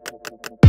Gracias.